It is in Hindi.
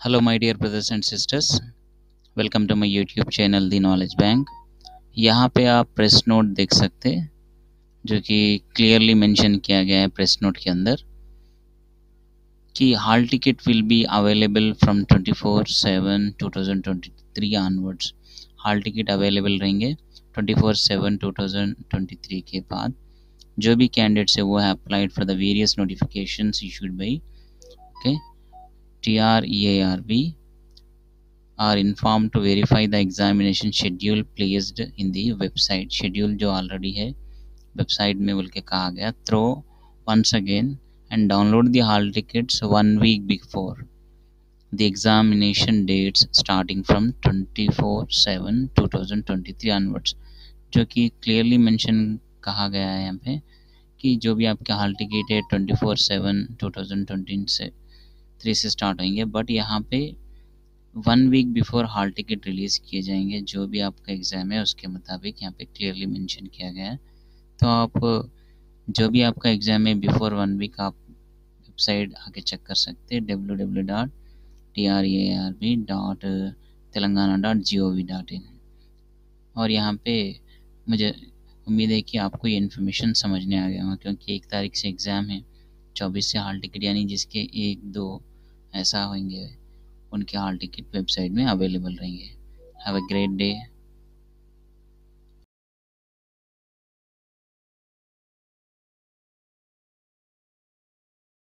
Hello my dear brothers and sisters welcome to my YouTube channel the knowledge bank यहाँ पे आप प्रेस नोट देख सकते हैं, जो कि क्लियरली मेंशन किया गया है प्रेस नोट के अंदर, कि hall ticket will be available from 24 seven 2023 onwards hall ticket available रहेंगे 24 सेवन 2023 के बाद। जो भी कैंडिडेट्स है, वो है applied for the various notifications issued by okay TREARB are informed to verify the examination schedule placed in the website schedule जो already है website बोल के कहा गया throw once again and download the hall tickets one week before the examination dates starting from 24/7/2023 onwards जो कि clearly mention कहा गया है यहाँ पे कि जो भी आपके हॉल टिकट है 24/7/2020 से थ्री से स्टार्ट होंगे बट यहाँ पे one week before hall ticket release किए जाएँगे, जो भी आपका एग्ज़ाम है, उसके मुताबिक यहाँ पे क्लियरली मेंशन किया गया है। तो आप, जो भी आपका एग्ज़ाम है बिफोर वन वीक आप वेबसाइट आके चेक कर सकते हैं W W dot T R A R B dot Telangana dot G O V dot in और यहाँ पे मुझे उम्मीद है कि आपको ये इन्फॉर्मेशन समझने आ गया होगा, क्योंकि एक तारीख से एग्ज़ाम है, चौबीस से हॉल टिकट यानी जिसके एक, दो ऐसा होंगे। उनके हॉल टिकट वेबसाइट में अवेलेबल रहेंगे। Have a great day